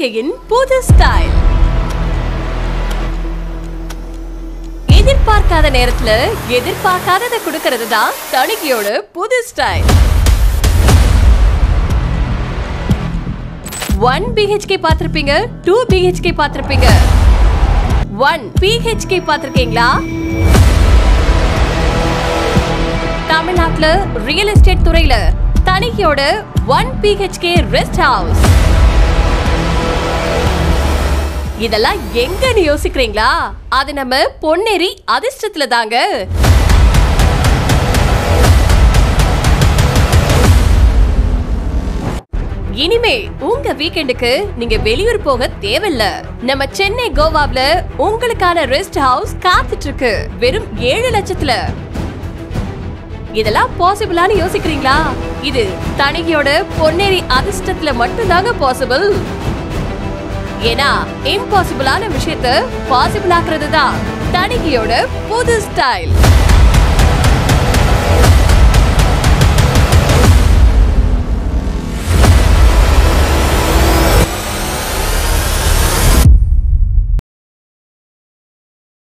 தணிகையின் புது ஸ்டைல் எதிர்பார்க்காத நேரத்துல எதிர்பார்க்காததை கொடுக்கறது தான் தணிகையோட புது ஸ்டைல் ஒன் பிஹெச்கே பார்த்திருப்பீங்க டூ பிஹெச்கே பார்த்திருப்பீங்க. ஒன் பிஹெச்கே பார்த்திருக்கீங்களா? தமிழ்நாட்டுல ரியல் எஸ்டேட் துறையில தணிக்கையோட ஒன் பிஹெச்கே ரெஸ்ட் ஹவுஸ் இதெல்லாம் எங்கன்னு யோசிக்கிறீங்களா? அது நம்ம பொன்னேரி அதிர்ஷ்டத்துல தாங்க. இனிமே உங்க வீக்கெண்டுக்கு நீங்க வெளியூர் போக தேவையில்ல. நம்ம சென்னை கோவாவில உங்களுக்கான ரெஸ்ட் ஹவுஸ் காத்துட்டு இருக்கு வெறும் ஏழு லட்சத்துல. இதெல்லாம் பாசிபிளான்னு யோசிக்கிறீங்களா? இது தனியோட பொன்னேரி அதிர்ஷ்டத்துல மட்டும்தாங்க பாசிபிள் ஏன்னா இம்பாசிபிளான விஷயத்த பாசிபிள் ஆக்குறது தான் தனிகையோட புது ஸ்டைல்